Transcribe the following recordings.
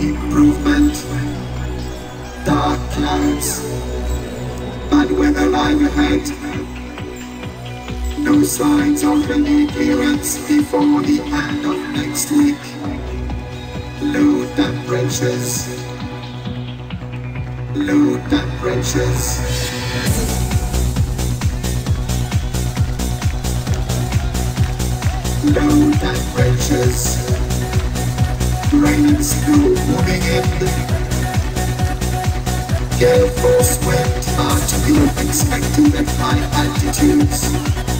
improvement. Dark clouds, bad weather lying ahead. No signs of any clearance before the end of next week. Low temperatures. Low temperatures. Low temperatures. Rain and moving in. Gale force wind are to be expected at high altitudes.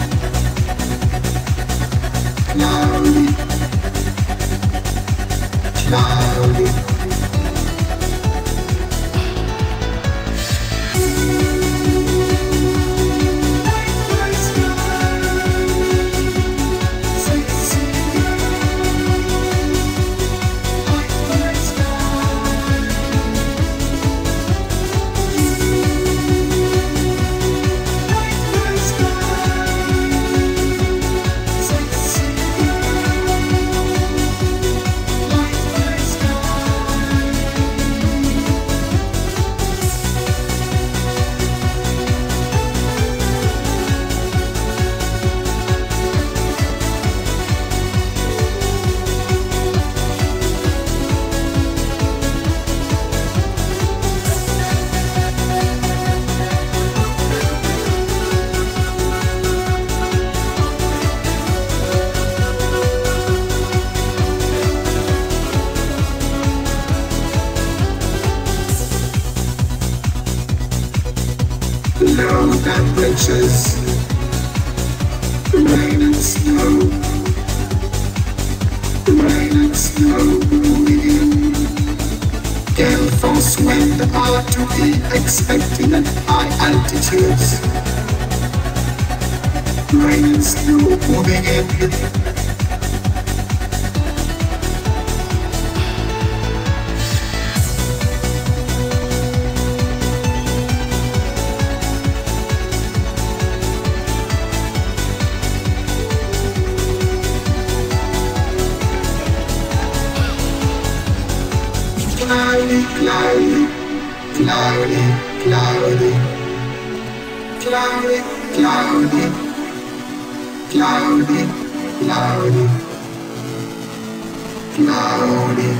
Temperatures, rain and snow, rain and snow moving. Gale force wind are to be expected at high altitudes. Rain and snow moving in. cloudy, cloudy, cloudy, cloudy, cloudy, cloudy, cloudy, cloudy.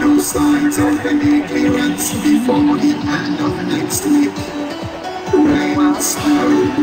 No signs of any clearance before the end of next week. Rain and snow